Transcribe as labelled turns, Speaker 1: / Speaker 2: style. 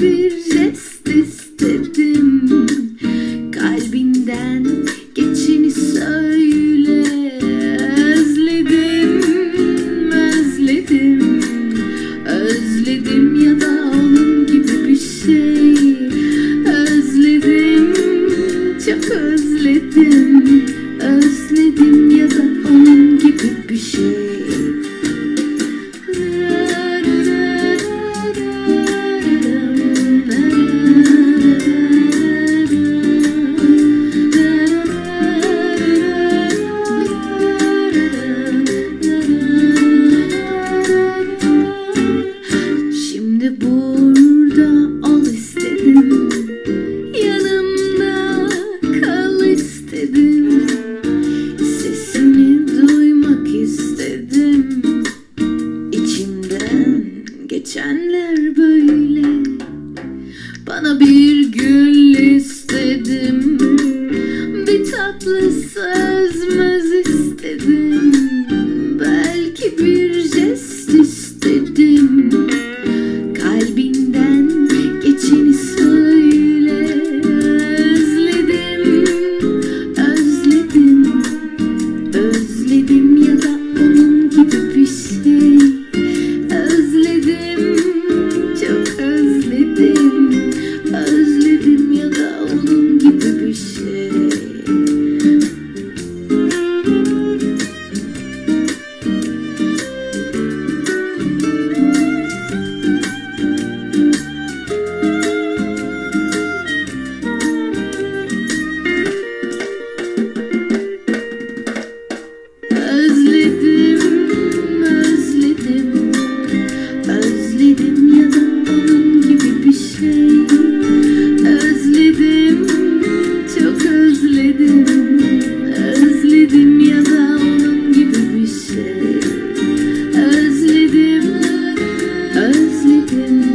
Speaker 1: bir jest istedim Kalbinden sana bir gül istedim. Bir tatlı söz mü dice. Thank you.